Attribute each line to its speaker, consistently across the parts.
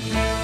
Speaker 1: I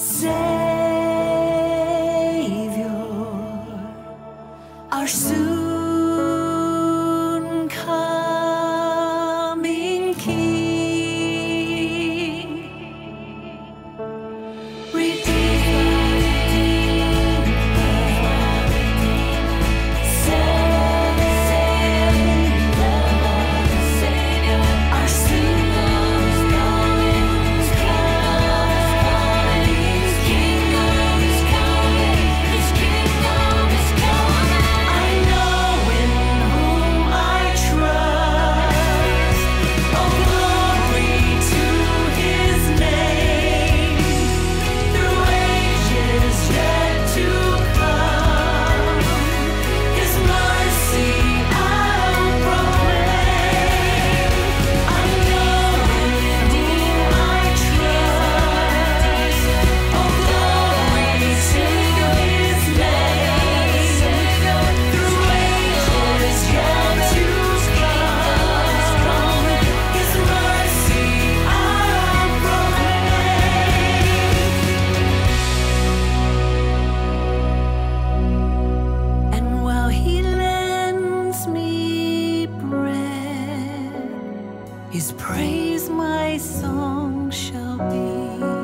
Speaker 1: Savior, praise my song shall be.